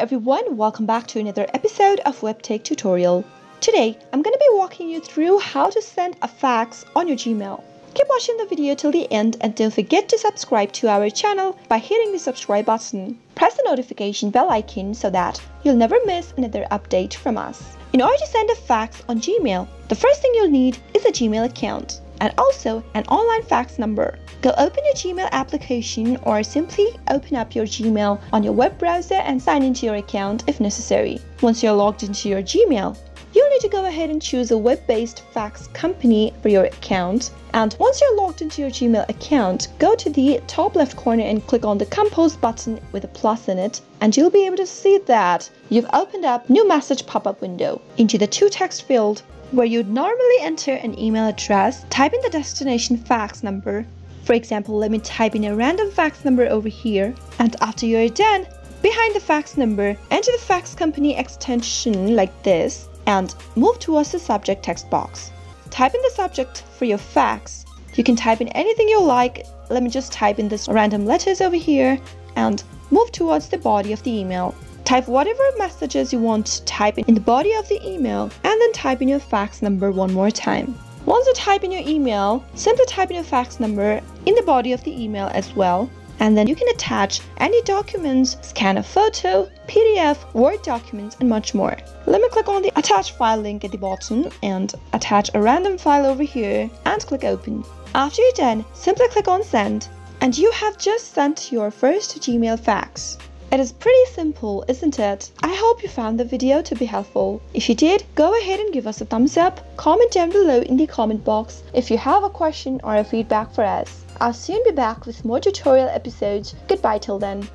everyone, welcome back to another episode of WebTech Tutorial. Today, I'm going to be walking you through how to send a fax on your Gmail. Keep watching the video till the end and don't forget to subscribe to our channel by hitting the subscribe button. Press the notification bell icon so that you'll never miss another update from us. In order to send a fax on Gmail, the first thing you'll need is a Gmail account and also an online fax number. Go open your Gmail application or simply open up your Gmail on your web browser and sign into your account if necessary. Once you're logged into your Gmail, you'll need to go ahead and choose a web-based fax company for your account. And once you're logged into your Gmail account, go to the top left corner and click on the Compose button with a plus in it, and you'll be able to see that you've opened up new message pop-up window. Into the to text field, where you'd normally enter an email address, type in the destination fax number. For example, let me type in a random fax number over here, and after you're done, behind the fax number, enter the fax company extension like this, and move towards the subject text box. Type in the subject for your fax. You can type in anything you like. Let me just type in this random letters over here and move towards the body of the email. Type whatever messages you want to type in the body of the email and then type in your fax number one more time. Once you type in your email, simply type in your fax number in the body of the email as well. And then you can attach any documents, scan a photo, PDF, Word documents, and much more. Let me click on the attach file link at the bottom and attach a random file over here and click open. After you're done, simply click on send and you have just sent your first Gmail fax. It is pretty simple, isn't it? I hope you found the video to be helpful. If you did, go ahead and give us a thumbs up, comment down below in the comment box if you have a question or a feedback for us. I'll soon be back with more tutorial episodes. Goodbye till then.